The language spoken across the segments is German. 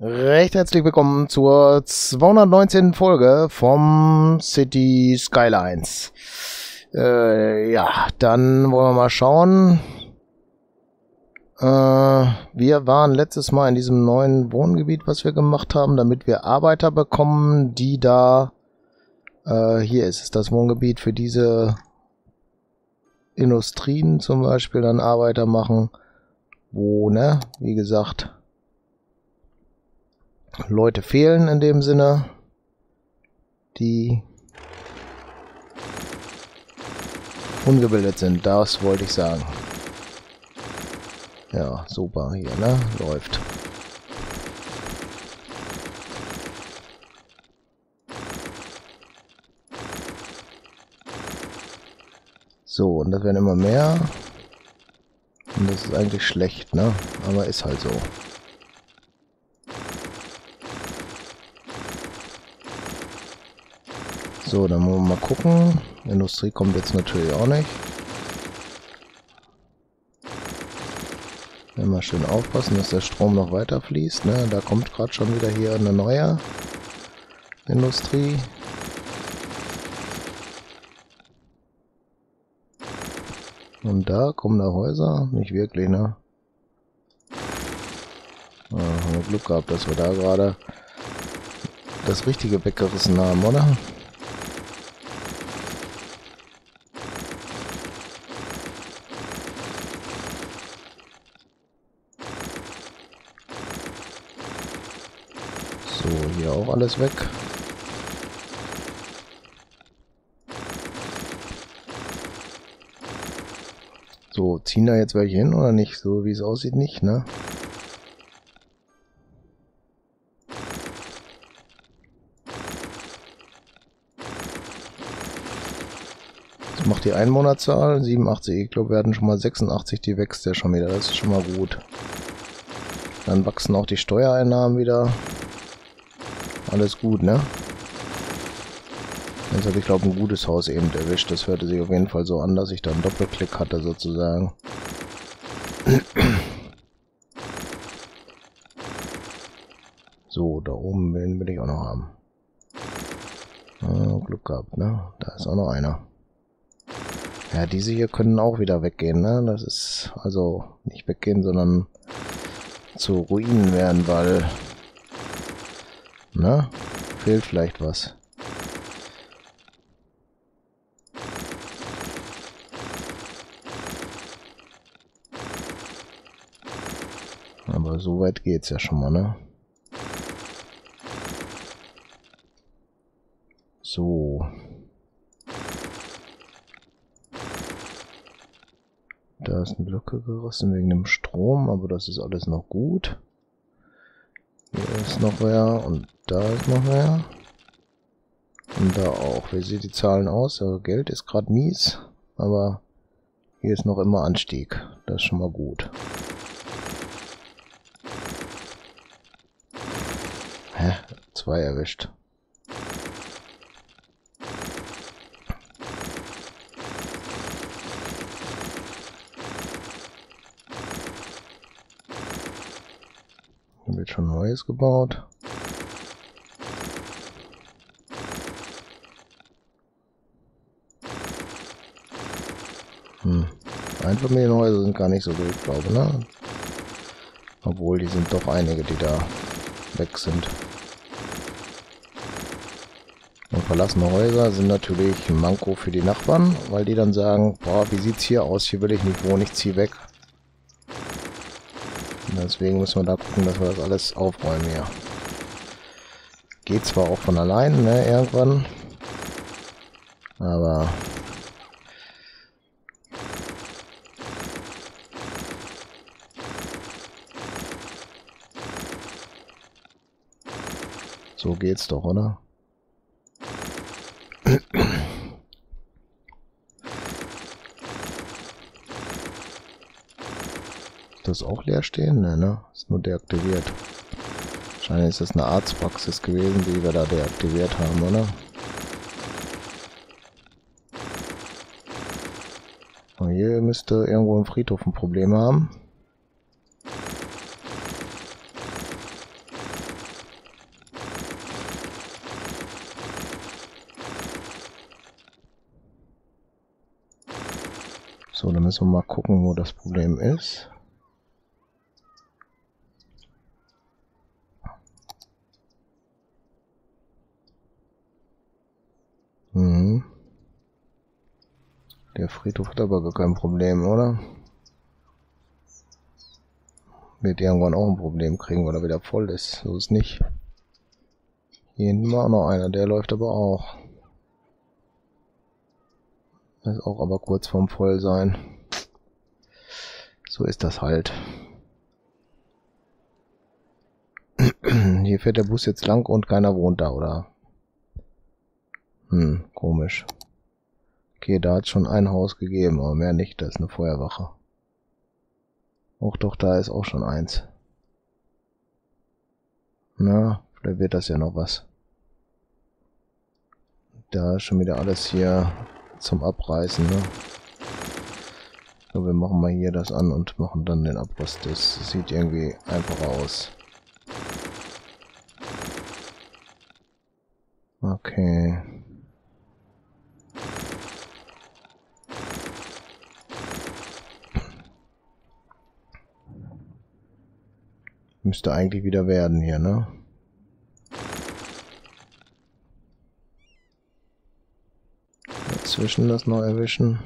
Recht herzlich willkommen zur 219. Folge vom City Skylines. Äh, ja, dann wollen wir mal schauen. Äh, wir waren letztes Mal in diesem neuen Wohngebiet, was wir gemacht haben, damit wir Arbeiter bekommen, die da... Äh, hier ist es das Wohngebiet für diese Industrien zum Beispiel dann Arbeiter machen, wo, ne, wie gesagt, Leute fehlen in dem Sinne, die ungebildet sind. Das wollte ich sagen. Ja, super hier, ne? Läuft. So, und das werden immer mehr. Und das ist eigentlich schlecht, ne? Aber ist halt so. So, dann wollen wir mal gucken. Industrie kommt jetzt natürlich auch nicht. Immer schön aufpassen, dass der Strom noch weiter fließt. Ne? Da kommt gerade schon wieder hier eine neue Industrie. Und da kommen da Häuser? Nicht wirklich, ne? Ah, haben wir Glück gehabt, dass wir da gerade das Richtige weggerissen haben, oder? Alles weg. So, ziehen da jetzt welche hin oder nicht? So wie es aussieht, nicht, ne? Macht die Einwohnerzahl 87. Ich glaube, hatten schon mal 86, die wächst ja schon wieder. Das ist schon mal gut. Dann wachsen auch die Steuereinnahmen wieder. Alles gut, ne? Jetzt habe ich, glaube ein gutes Haus eben erwischt. Das hörte sich auf jeden Fall so an, dass ich da einen Doppelklick hatte, sozusagen. So, da oben will, will ich auch noch haben. Ah, Glück gehabt, ne? Da ist auch noch einer. Ja, diese hier können auch wieder weggehen, ne? Das ist also nicht weggehen, sondern zu Ruinen werden, weil na? Fehlt vielleicht was. Aber so weit geht's ja schon mal, ne? So. Da ist eine Lücke gerissen wegen dem Strom, aber das ist alles noch gut. Hier ist noch wer und da ist noch mehr. Und da auch. Wie sieht die Zahlen aus? Also Geld ist gerade mies, aber hier ist noch immer Anstieg. Das ist schon mal gut. Hä? Zwei erwischt. Hier Neues gebaut. Hm. Einfamilienhäuser sind gar nicht so gut, glaube ne? Obwohl, die sind doch einige, die da weg sind. Und verlassene Häuser sind natürlich ein Manko für die Nachbarn, weil die dann sagen, boah, wie sieht's hier aus? Hier will ich nicht wohnen, ich ziehe weg. Deswegen müssen wir da gucken, dass wir das alles aufräumen hier. Geht zwar auch von allein, ne, irgendwann. Aber So geht's doch, oder? das auch leer stehen? Ne, ne? Ist nur deaktiviert. Wahrscheinlich ist das eine Arztpraxis gewesen, die wir da deaktiviert haben, oder? Und hier müsste irgendwo im Friedhof ein Problem haben. So, dann müssen wir mal gucken, wo das Problem ist. Der Friedhof hat aber gar kein Problem, oder? Wird irgendwann auch ein Problem kriegen, weil er wieder voll ist. So ist nicht. Hier hinten war auch noch einer, der läuft aber auch. Ist auch aber kurz vorm Vollsein. So ist das halt. Hier fährt der Bus jetzt lang und keiner wohnt da, oder? Hm, komisch. Okay, da hat schon ein Haus gegeben, aber mehr nicht. Da ist eine Feuerwache. Och doch, da ist auch schon eins. Na, vielleicht wird das ja noch was. Da ist schon wieder alles hier zum Abreißen, ne? So, wir machen mal hier das an und machen dann den Abriss. Das sieht irgendwie einfacher aus. Okay. Müsste eigentlich wieder werden hier, ne? Dazwischen das noch erwischen.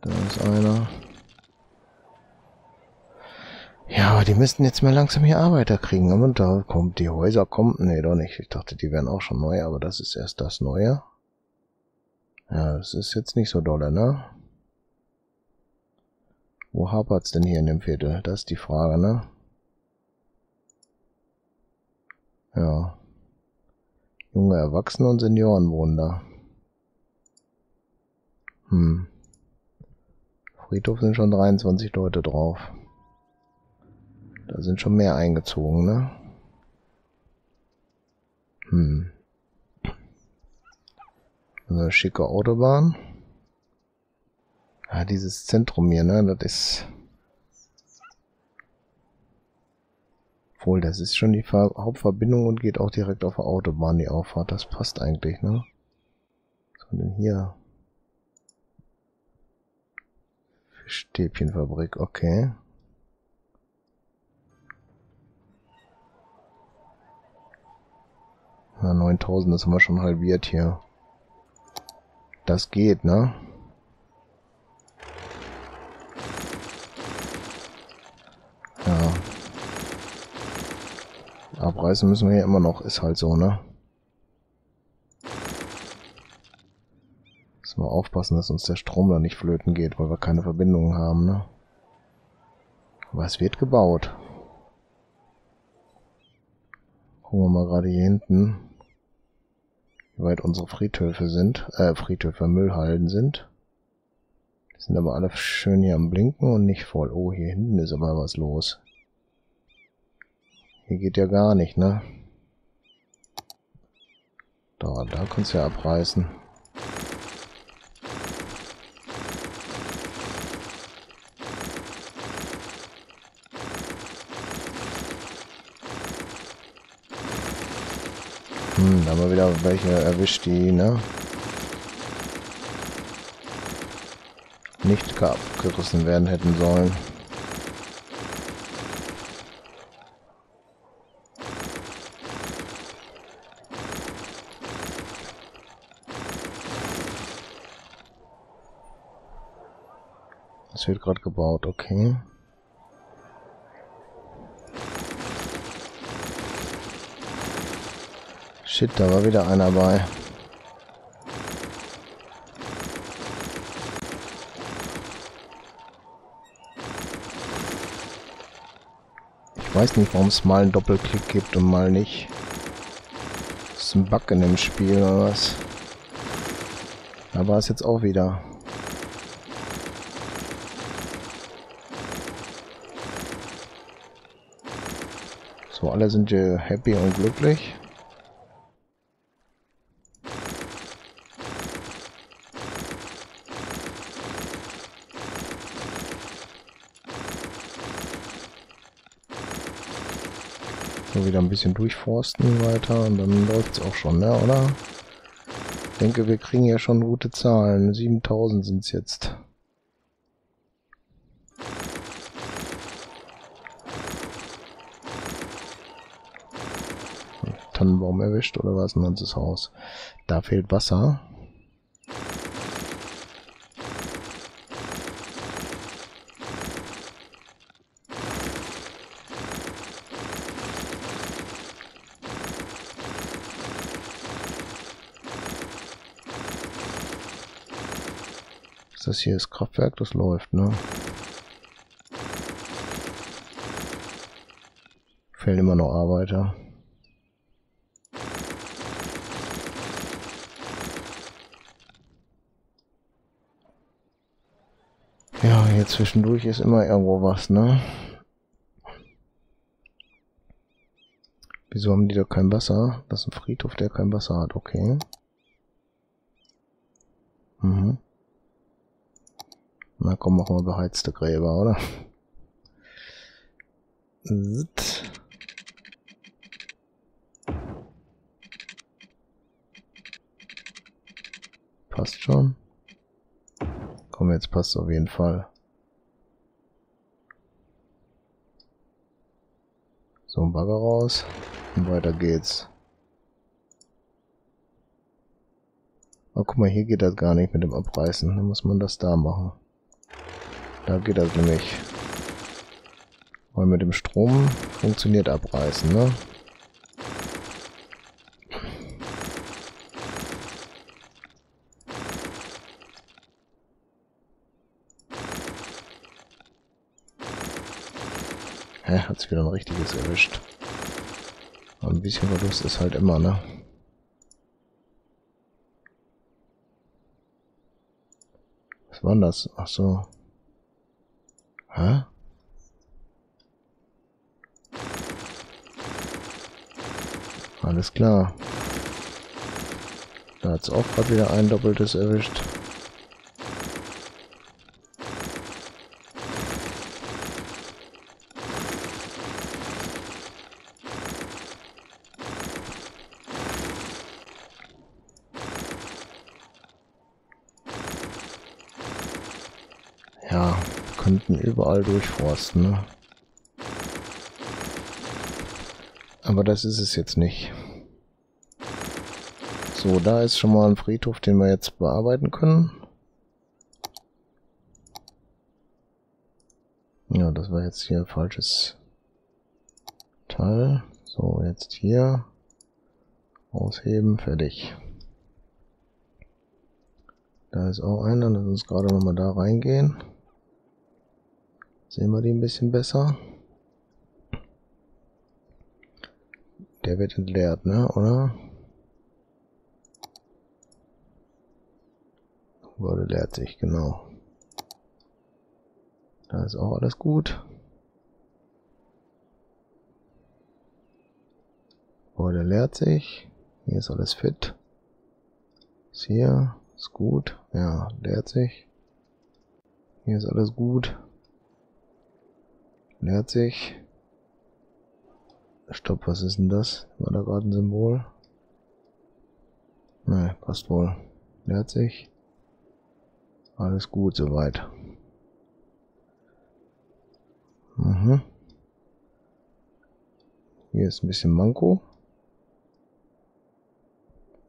Da ist einer. Ja, aber die müssten jetzt mal langsam hier Arbeiter kriegen. Und da kommt die Häuser kommen. Nee, doch nicht. Ich dachte, die wären auch schon neu, aber das ist erst das Neue. Ja, das ist jetzt nicht so dolle, ne? Wo hapert's denn hier in dem Viertel? Das ist die Frage, ne? Ja. Junge Erwachsene und Senioren wohnen da. Hm. Friedhof sind schon 23 Leute drauf. Da sind schon mehr eingezogen, ne? Hm. Eine schicke Autobahn. Ja, dieses Zentrum hier, ne, das ist... Obwohl, das ist schon die Ver Hauptverbindung und geht auch direkt auf der Autobahn, die Auffahrt. Das passt eigentlich, ne? Was haben denn hier? Stäbchenfabrik, okay. Na, 9000, das haben wir schon halbiert hier. Das geht, ne? Abreißen müssen wir ja immer noch, ist halt so, ne? Müssen wir aufpassen, dass uns der Strom da nicht flöten geht, weil wir keine Verbindungen haben, ne? Aber es wird gebaut. Gucken wir mal gerade hier hinten, wie weit unsere Friedhöfe sind, äh, Friedhöfe, Müllhalden sind. Die sind aber alle schön hier am Blinken und nicht voll. Oh, hier hinten ist aber was los. Hier geht ja gar nicht, ne? Da, da kannst du ja abreißen. Hm, da haben wir wieder welche erwischt, die, ne? Nicht abgerissen werden hätten sollen. Es wird gerade gebaut, okay. Shit, da war wieder einer bei. Ich weiß nicht, warum es mal einen Doppelklick gibt und mal nicht. Ist ein Bug in dem Spiel oder was? Da war es jetzt auch wieder. So, alle sind hier happy und glücklich. So, wieder ein bisschen durchforsten weiter und dann läuft es auch schon, ne, oder? denke, wir kriegen ja schon gute Zahlen. 7000 sind es jetzt. Tannenbaum erwischt oder was? Ein ganzes Haus. Da fehlt Wasser. Das hier ist Kraftwerk, das läuft, ne? Fehlen immer noch Arbeiter. Ja, hier zwischendurch ist immer irgendwo was, ne? Wieso haben die da kein Wasser? Das ist ein Friedhof, der kein Wasser hat, okay. Mhm. Na komm, machen wir beheizte Gräber, oder? Zit. Passt schon. Komm, jetzt passt auf jeden Fall. So, ein Bagger raus. Und weiter geht's. Oh, guck mal, hier geht das gar nicht mit dem Abreißen. Dann muss man das da machen. Da geht das nämlich. Weil mit dem Strom funktioniert abreißen, ne? Hä, hat's wieder ein richtiges erwischt. Aber ein bisschen Verlust ist halt immer, ne? Was war das? Ach so. Hä? Alles klar. Da hat's auch gerade wieder ein doppeltes erwischt. Ja, könnten überall durchforsten, ne? Aber das ist es jetzt nicht. So, da ist schon mal ein Friedhof, den wir jetzt bearbeiten können. Ja, das war jetzt hier falsches Teil. So, jetzt hier. Ausheben, fertig. Da ist auch einer, lass uns gerade nochmal da reingehen. Sehen wir die ein bisschen besser. Der wird entleert, ne, oder? Wurde leert sich, genau. Da ist auch alles gut. Gebäude leert sich. Hier ist alles fit. Ist hier. Ist gut. Ja, leert sich. Hier ist alles gut. Leert sich. Stopp, was ist denn das? War da gerade ein Symbol? Ne, passt wohl. Leert sich. Alles gut soweit. Mhm. Hier ist ein bisschen Manko.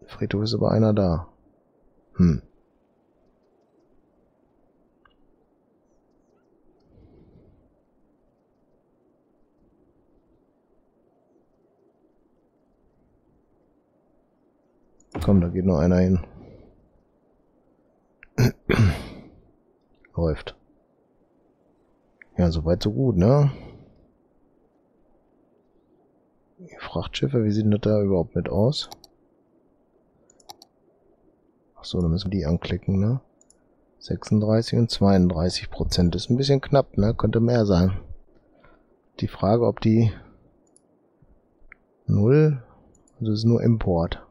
Friedhof ist aber einer da. Hm. Komm, da geht nur einer hin. Läuft. Ja, soweit so gut, ne? Frachtschiffe, wie sieht das da überhaupt mit aus? Achso, dann müssen wir die anklicken, ne? 36 und 32 Prozent. Ist ein bisschen knapp, ne? Könnte mehr sein. Die Frage, ob die Null, also ist nur Import.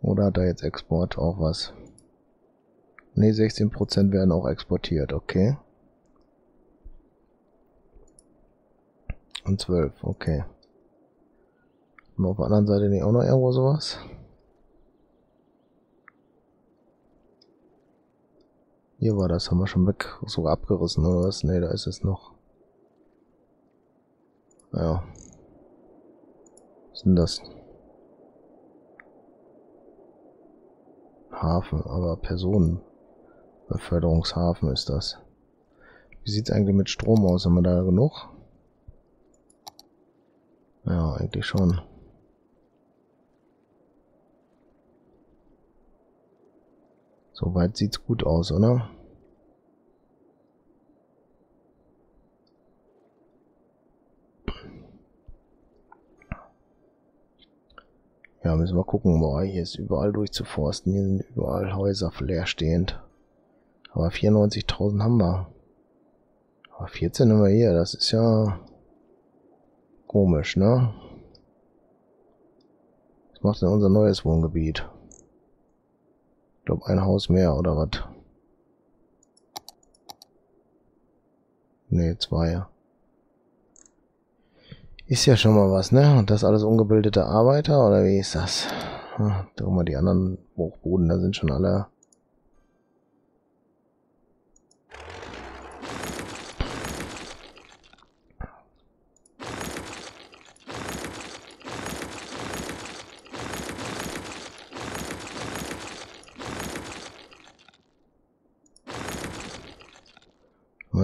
Oder hat da jetzt Export auch was? Ne, 16% werden auch exportiert, okay. Und 12, okay. Haben wir auf der anderen Seite nicht auch noch irgendwo sowas? Hier war das, haben wir schon weg, sogar abgerissen oder was? Ne, da ist es noch. Ja. Was ist denn das? Hafen, aber Personenbeförderungshafen ist das. Wie sieht's eigentlich mit Strom aus? Haben wir da genug? Ja, eigentlich schon. Soweit sieht's gut aus, oder? Ja, müssen wir gucken. Boah, hier ist überall durchzuforsten. Hier sind überall Häuser leerstehend. Aber 94.000 haben wir. Aber 14 haben wir hier. Das ist ja komisch, ne? Was macht denn unser neues Wohngebiet? glaube, ein Haus mehr oder was? Ne, zwei. Ist ja schon mal was, ne? Und das alles ungebildete Arbeiter, oder wie ist das? Hm, guck mal, die anderen Hochboden, da sind schon alle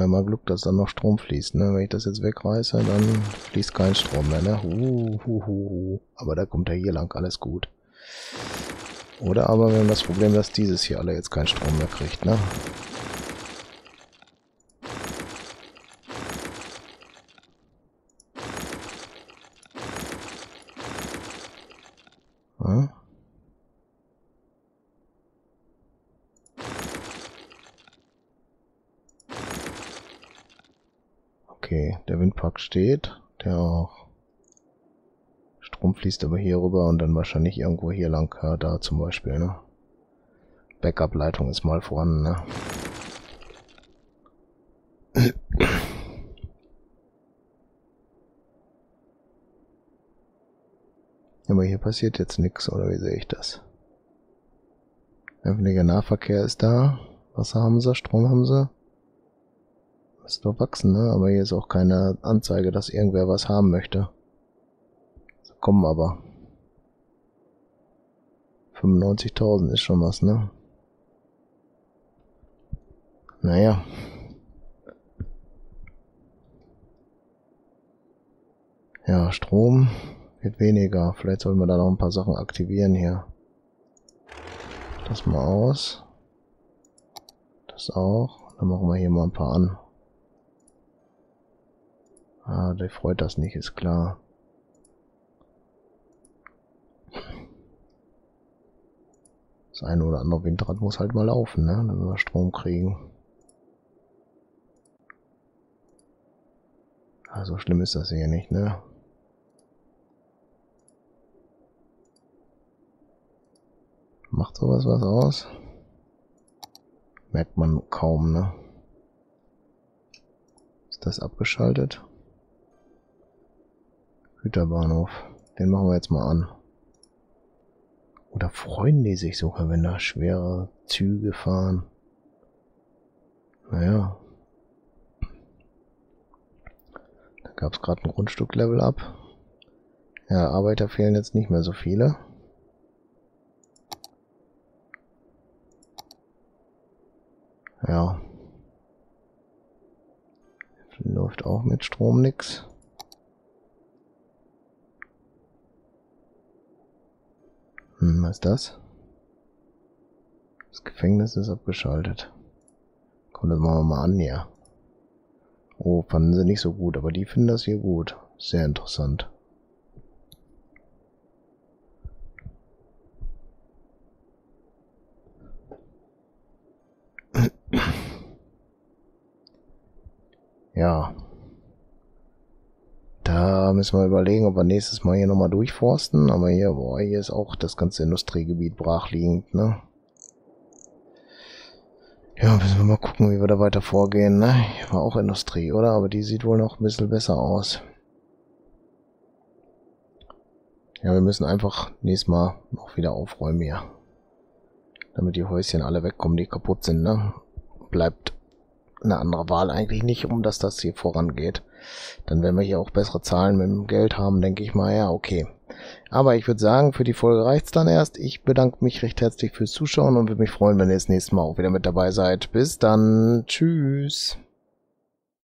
ja mal Glück, dass dann noch Strom fließt. Ne? Wenn ich das jetzt wegreiße, dann fließt kein Strom mehr. Ne? Uh, uh, uh, Aber da kommt ja hier lang alles gut. Oder aber wir haben das Problem, dass dieses hier alle jetzt keinen Strom mehr kriegt. Ne? Okay, der Windpark steht, der auch. Strom fließt aber hier rüber und dann wahrscheinlich irgendwo hier lang, ja, da zum Beispiel, ne? Backup-Leitung ist mal vorhanden, ne? Aber hier passiert jetzt nichts, oder wie sehe ich das? Öffentlicher Nahverkehr ist da. Wasser haben sie, Strom haben sie. Ist doch wachsen, ne? Aber hier ist auch keine Anzeige, dass irgendwer was haben möchte. So kommen aber. 95.000 ist schon was, ne? Naja. Ja, Strom wird weniger. Vielleicht sollten wir da noch ein paar Sachen aktivieren hier. Das mal aus. Das auch. Dann machen wir hier mal ein paar an. Ah, der freut das nicht, ist klar. Das eine oder andere Windrad muss halt mal laufen, ne? Damit wir Strom kriegen. Also schlimm ist das hier nicht, ne? Macht sowas was aus? Merkt man kaum, ne? Ist das abgeschaltet? Güterbahnhof. Den machen wir jetzt mal an. Oder freuen die sich sogar, wenn da schwere Züge fahren? Naja. Da gab es gerade ein Grundstück-Level-Up. Ja, Arbeiter fehlen jetzt nicht mehr so viele. Ja. Läuft auch mit Strom nix. Ist das? Das Gefängnis ist abgeschaltet. Komm, das machen wir mal an hier. Oh, fanden sie nicht so gut, aber die finden das hier gut. Sehr interessant. Ja, da müssen wir überlegen, ob wir nächstes Mal hier nochmal durchforsten. Aber hier, boah, hier ist auch das ganze Industriegebiet brachliegend, ne? Ja, müssen wir mal gucken, wie wir da weiter vorgehen, ne? Hier war auch Industrie, oder? Aber die sieht wohl noch ein bisschen besser aus. Ja, wir müssen einfach nächstes Mal noch wieder aufräumen hier. Damit die Häuschen alle wegkommen, die kaputt sind, ne? bleibt eine andere Wahl eigentlich nicht, um dass das hier vorangeht. Dann werden wir hier auch bessere Zahlen mit dem Geld haben, denke ich mal. Ja, okay. Aber ich würde sagen, für die Folge reicht's dann erst. Ich bedanke mich recht herzlich fürs Zuschauen und würde mich freuen, wenn ihr das nächste Mal auch wieder mit dabei seid. Bis dann. Tschüss.